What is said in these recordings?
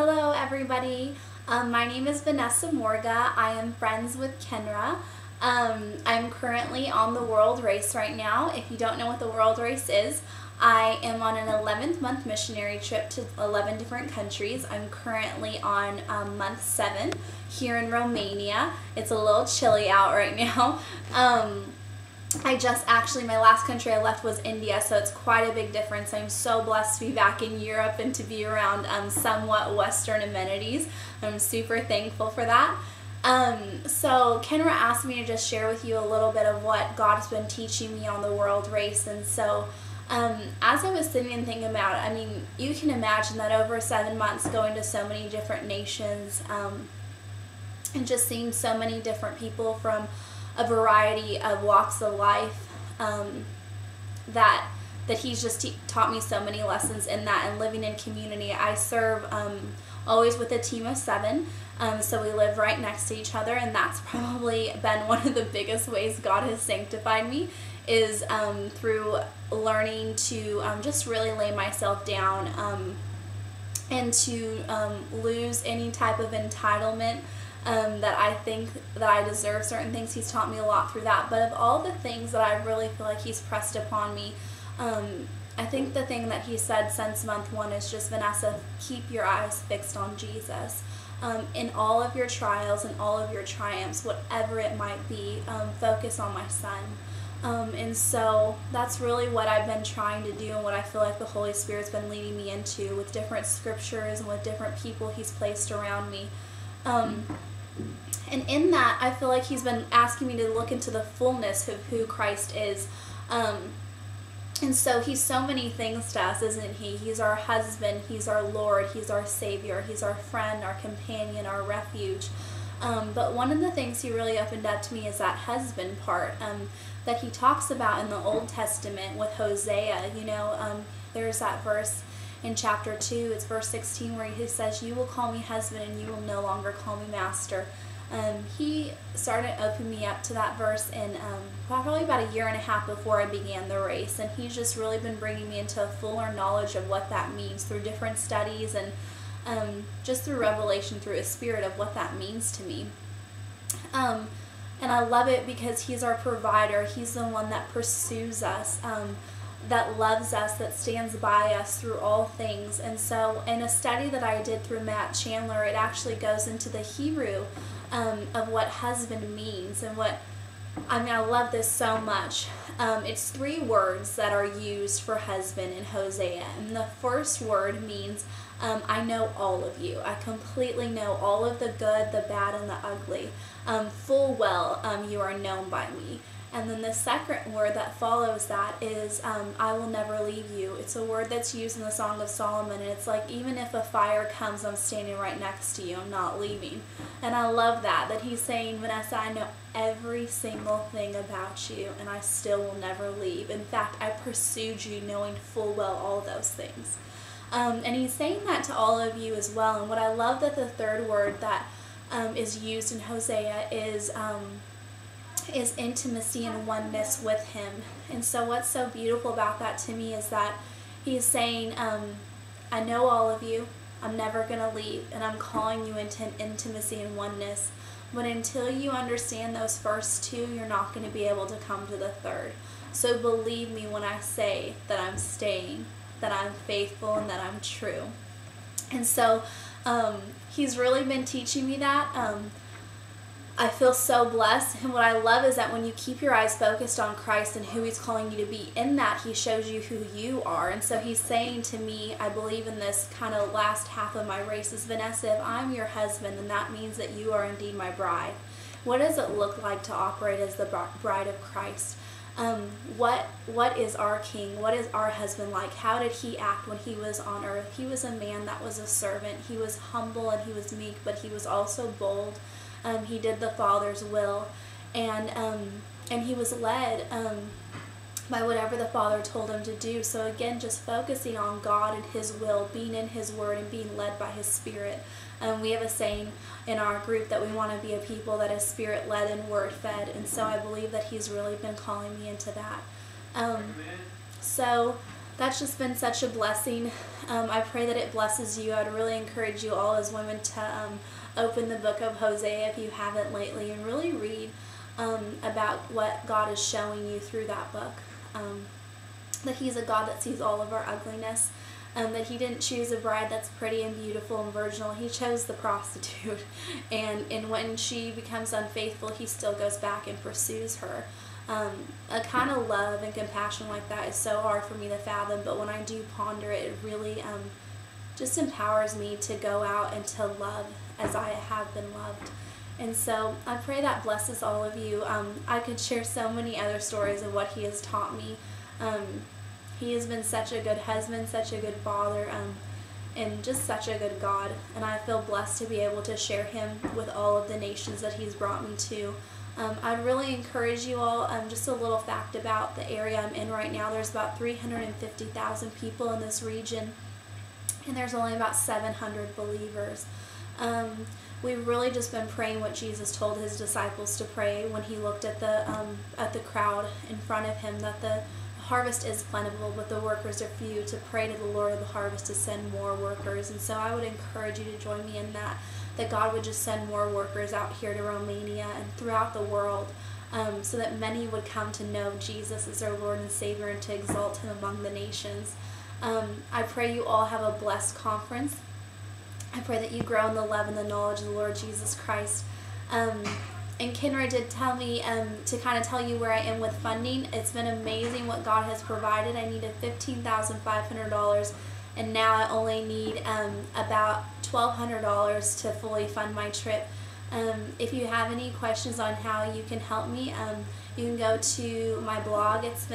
Hello, everybody. Um, my name is Vanessa Morga. I am friends with Kenra. Um, I'm currently on the world race right now. If you don't know what the world race is, I am on an 11th month missionary trip to 11 different countries. I'm currently on um, month seven here in Romania. It's a little chilly out right now. I just actually, my last country I left was India, so it's quite a big difference. I'm so blessed to be back in Europe and to be around um, somewhat Western amenities. I'm super thankful for that. Um, so Kenra asked me to just share with you a little bit of what God's been teaching me on the world race, and so um, as I was sitting and thinking about it, I mean, you can imagine that over seven months going to so many different nations um, and just seeing so many different people from a variety of walks of life um, that that he's just taught me so many lessons in that and living in community. I serve um, always with a team of seven, um, so we live right next to each other, and that's probably been one of the biggest ways God has sanctified me is um, through learning to um, just really lay myself down um, and to um, lose any type of entitlement um, that I think that I deserve certain things. He's taught me a lot through that. But of all the things that I really feel like he's pressed upon me, um, I think the thing that he said since month one is just Vanessa, keep your eyes fixed on Jesus. Um, in all of your trials and all of your triumphs, whatever it might be, um, focus on my son. Um, and so that's really what I've been trying to do and what I feel like the Holy Spirit's been leading me into with different scriptures and with different people He's placed around me. And in that, I feel like He's been asking me to look into the fullness of who Christ is. Um, and so He's so many things to us, isn't He? He's our husband, He's our Lord, He's our Savior, He's our friend, our companion, our refuge. Um, but one of the things he really opened up to me is that husband part um, that he talks about in the Old Testament with Hosea. You know, um, there's that verse in chapter 2, it's verse 16, where he says, You will call me husband and you will no longer call me master. Um, he started opening me up to that verse in um, probably about a year and a half before I began the race. And he's just really been bringing me into a fuller knowledge of what that means through different studies and um, just through revelation, through a spirit of what that means to me. Um, and I love it because He's our provider. He's the one that pursues us, um, that loves us, that stands by us through all things. And so, in a study that I did through Matt Chandler, it actually goes into the Hebrew um, of what husband means and what I mean, I love this so much. Um, it's three words that are used for husband in Hosea. And the first word means, um, I know all of you. I completely know all of the good, the bad, and the ugly. Um, full well, um, you are known by me. And then the second word that follows that is, um, I will never leave you. It's a word that's used in the Song of Solomon, and it's like, even if a fire comes, I'm standing right next to you, I'm not leaving. And I love that, that he's saying, Vanessa, I know every single thing about you, and I still will never leave. In fact, I pursued you knowing full well all those things. Um, and he's saying that to all of you as well. And what I love that the third word that um, is used in Hosea is um, is intimacy and oneness with Him. And so, what's so beautiful about that to me is that He's saying, um, I know all of you, I'm never going to leave, and I'm calling you into intimacy and oneness. But until you understand those first two, you're not going to be able to come to the third. So believe me when I say that I'm staying, that I'm faithful, and that I'm true. And so um, he's really been teaching me that. Um, I feel so blessed. And what I love is that when you keep your eyes focused on Christ and who He's calling you to be, in that He shows you who you are. And so He's saying to me, I believe in this kind of last half of my race is Vanessa, if I'm your husband, then that means that you are indeed my bride. What does it look like to operate as the bride of Christ? Um, what what is our king? What is our husband like? How did he act when he was on earth? He was a man that was a servant. He was humble and he was meek, but he was also bold um, he did the Father's will, and um, and he was led um, by whatever the Father told him to do. So again, just focusing on God and His will, being in His Word, and being led by His Spirit. Um, we have a saying in our group that we want to be a people that is Spirit led and Word fed, and so I believe that He's really been calling me into that. Um, so that's just been such a blessing. Um, I pray that it blesses you. I'd really encourage you all as women to um, open the book of Hosea if you haven't lately and really read um, about what God is showing you through that book. Um, that He's a God that sees all of our ugliness. Um, that he didn't choose a bride that's pretty and beautiful and virginal. He chose the prostitute. And, and when she becomes unfaithful, he still goes back and pursues her. Um, a kind of love and compassion like that is so hard for me to fathom, but when I do ponder it, it really um, just empowers me to go out and to love as I have been loved. And so I pray that blesses all of you. Um, I could share so many other stories of what he has taught me. Um, he has been such a good husband, such a good father, um, and just such a good God. And I feel blessed to be able to share him with all of the nations that he's brought me to. Um, I'd really encourage you all, um, just a little fact about the area I'm in right now. There's about 350,000 people in this region, and there's only about 700 believers. Um, we've really just been praying what Jesus told his disciples to pray when he looked at the um, at the crowd in front of him that the harvest is plentiful, but the workers are few. To pray to the Lord of the harvest to send more workers, and so I would encourage you to join me in that that God would just send more workers out here to Romania and throughout the world um, so that many would come to know Jesus as their Lord and Savior and to exalt Him among the nations. Um, I pray you all have a blessed conference. I pray that you grow in the love and the knowledge of the Lord Jesus Christ. Um, and Kenra did tell me um, to kind of tell you where I am with funding. It's been amazing what God has provided. I needed $15,500 and now I only need um, about $1,200 to fully fund my trip. Um, if you have any questions on how you can help me, um, you can go to my blog. It's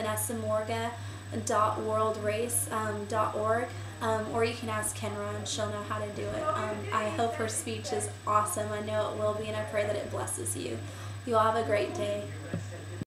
vanessaMorga.worldrace.org. Um, or you can ask Kenra and she'll know how to do it. Um, I hope her speech is awesome. I know it will be, and I pray that it blesses you. You all have a great day.